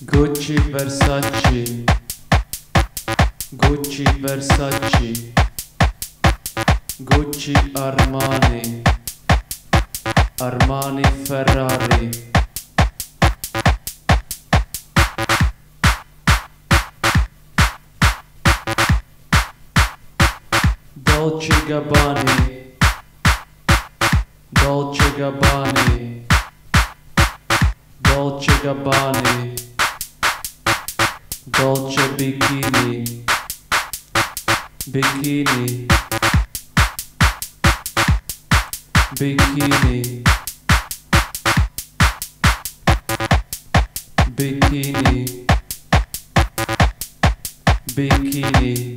Gucci Versace. Gucci Versace. Gucci Armani. Armani Ferrari. Dolce Gabbani. Dolce Gabbani. Dolce Gabbani Dolce Bikini. Bikini. Bikini. Bikini. Bikini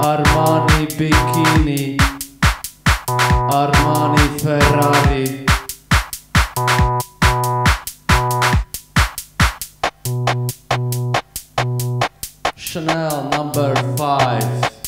Armani Bikini. Armani Ferrari. Chanel number five